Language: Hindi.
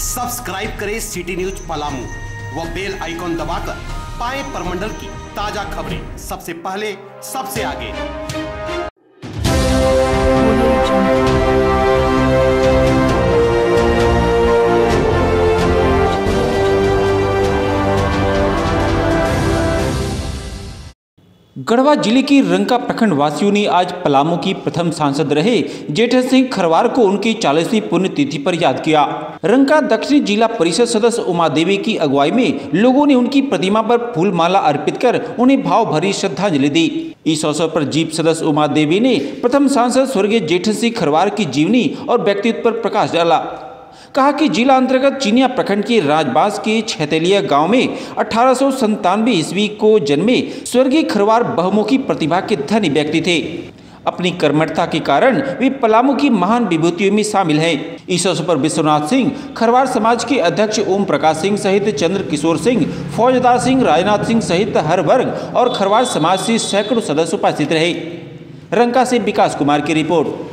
सब्सक्राइब करें सिटी न्यूज़ पलामू व बेल आइकॉन दबाकर पाए परमंडल की ताज़ा खबरें। सबसे पहले, सबसे आगे। गढ़वा ज़िले की रंका प्रखंड वासियों ने आज पलामू की प्रथम सांसद रहे, जेठा सिंह खरवार को उनकी चालीसवीं पुण्यतिथि पर याद किया। रंका दक्षिणी जिला परिषद सदस्य उमा देवी की अगुवाई में लोगों ने उनकी प्रतिमा पर फूल माला अर्पित कर उन्हें भाव भरी श्रद्धांजलि दी। इस अवसर पर जीप सदस्य उमा देवी ने प्रथम सांसद स्वर्गीय जेठ सिंह खरवार की जीवनी और व्यक्तित्व पर प्रकाश डाला। कहा कि जिला अंतर्गत चिनिया प्रखंड के राजबास के छैतेलिया गाँव में अठारह सौ ईस्वी को जन्मे स्वर्गीय खरवार बहुमुखी प्रतिभा के धनी व्यक्ति थे। अपनी कर्मठता के कारण वे पलामू की महान विभूतियों में शामिल हैं। इस अवसर पर विश्वनाथ सिंह, खरवार समाज के अध्यक्ष ओम प्रकाश सिंह सहित चंद्र किशोर सिंह, फौजदार सिंह राजनाथ सिंह सहित हर वर्ग और खरवार समाज से सैकड़ों सदस्य उपस्थित रहे। रंका से विकास कुमार की रिपोर्ट।